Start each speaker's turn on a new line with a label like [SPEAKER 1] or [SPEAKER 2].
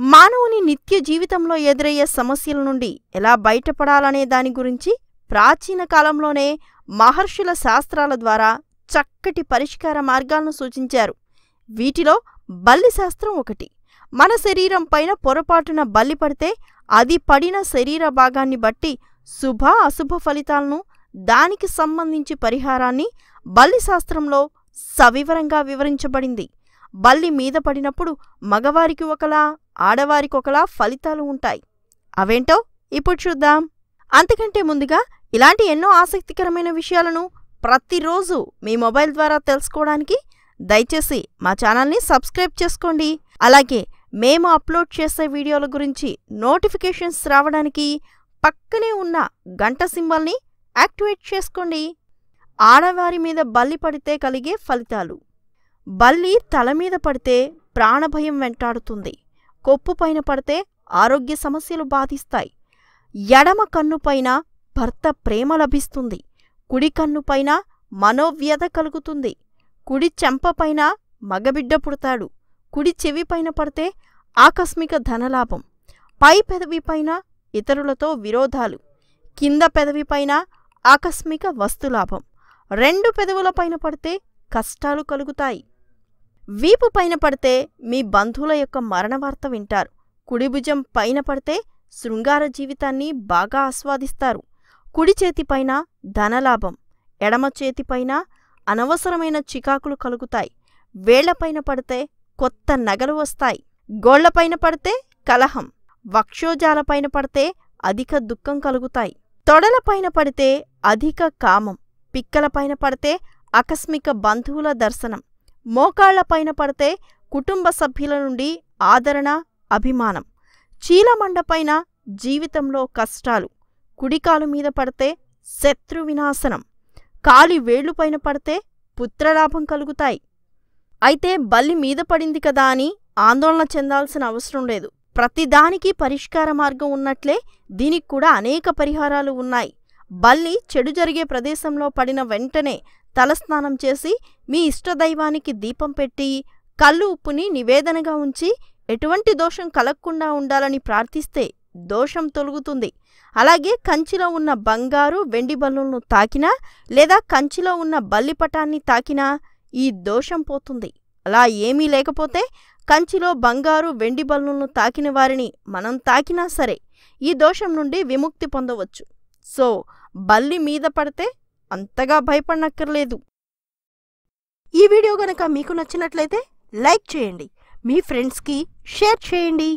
[SPEAKER 1] మానవుని నిత్య జీవితంలో ఎదురయ్యే సమస్యల నుండి ఎలా బయటపడాలనే దాని గురించి ప్రాచీన కాలంలోనే మహర్షుల శాస్త్రాల ద్వారా చక్కటి పరిష్కార మార్గాలను సూచించారు. వీటిలో బల్లి శాస్త్రం ఒకటి. మన శరీరం పైన పొరపాటున బల్లి పడితే అది పడిన శరీర భాగాన్ని బట్టి శుభ అశుభ ఫలితాలను దానికి సంబంధించి పరిహారాన్ని బల్లి శాస్త్రంలో సవివరంగా వివరించబడింది. బల్లి మీద పడినప్పుడు మగవారికి ఒకలా ఆడవారికి ఒకలా ఫలితాలు ఉంటాయి. అవేంటో ఇప్పుడు చూద్దాం. అంతకంటే ముందుగా ఇలాంటి ఎన్నో ఆసక్తికరమైన విషయాలను ప్రతిరోజు మీ మొబైల్ ద్వారా తెలుసుకోవడానికి దయచేసి మా ఛానల్ని సబ్స్క్రైబ్ చేసుకోండి. అలాగే మేము అప్లోడ్ చేసే వీడియోల గురించి నోటిఫికేషన్స్ రావడానికి పక్కనే ఉన్న గంట సింబల్ని యాక్టివేట్ చేసుకోండి. ఆడవారి మీద బల్లి పడితే కలిగే ఫలితాలు. బల్లి తల మీద పడితే ప్రాణభయం వెంటాడుతుంది. కొప్పు పైన పడితే ఆరోగ్య సమస్యలు బాధిస్తాయి. ఎడమ కన్నుపైన భర్త ప్రేమ లభిస్తుంది. కుడి కన్నుపైన మనోవ్యధ కలుగుతుంది. కుడి చెంపపైన మగబిడ్డ పుడతాడు. కుడి చెవిపైన పడితే ఆకస్మిక ధనలాభం. పై పెదవిపైన ఇతరులతో విరోధాలు. కింద పెదవిపైన ఆకస్మిక వస్తులాభం. రెండు పెదవులపైన పడితే కష్టాలు కలుగుతాయి. వీపు పైన పడితే మీ బంధువుల యొక్క మరణ వార్త వింటారు కుడిభుజం పైన పడితే శృంగార జీవితాన్ని బాగా ఆస్వాదిస్తారు. కుడి చేతిపైన ధనలాభం ఎడమ చేతిపైన అనవసరమైన చికాకులు కలుగుతాయి. వేళ్ళపైన పడితే కొత్త నగలు వస్తాయి. గోళ్ళపైన పడితే కలహం వక్షోజాలపైన పడితే అధిక దుఃఖం కలుగుతాయి. తొడలపైన పడితే అధిక కామం పిక్కలపైన పడితే ఆకస్మిక బంధువుల దర్శనం. మోకాళ్ళపైన పడితే కుటుంబ సభ్యుల నుండి ఆదరణ అభిమానం. చీలమండపైన జీవితంలో కష్టాలు. కుడికాలు మీద పడితే శత్రు వినాశనం. కాలి వేళ్ళుపైన పడితే పుత్రలాభం కలుగుతాయి. అయితే బల్లి మీద పడింది కదా అని ఆందోళన చెందాల్సిన అవసరం లేదు. ప్రతిదానికి పరిష్కార మార్గం ఉన్నట్లే దీనికి కూడా అనేక పరిహారాలు ఉన్నాయి. బల్లి చెడు జరిగే ప్రదేశంలో పడిన వెంటనే తలస్నానం చేసి మీ ఇష్టదైవానికి దీపం పెట్టి కళ్ళు ఉప్పుని నివేదనగా ఉంచి ఎటువంటి దోషం కలగకుండా ఉండాలని ప్రార్థిస్తే దోషం తొలుగుతుంది. అలాగే కంచిలో ఉన్న బంగారు వెండి బల్లులను తాకినా లేదా కంచిలో ఉన్న బల్లిపటాన్ని తాకినా ఈ దోషం పోతుంది. అలా ఏమీ లేకపోతే కంచిలో బంగారు వెండి బల్లులను తాకిన వారిని మనం తాకినా సరే ఈ దోషం నుండి విముక్తి పొందవచ్చు. సో బల్లి మీద పడితే అంతగా భయపడనక్కర్లేదు. ఈ వీడియో గనక మీకు నచ్చినట్లయితే లైక్ చేయండి. మీ ఫ్రెండ్స్కి షేర్ చేయండి.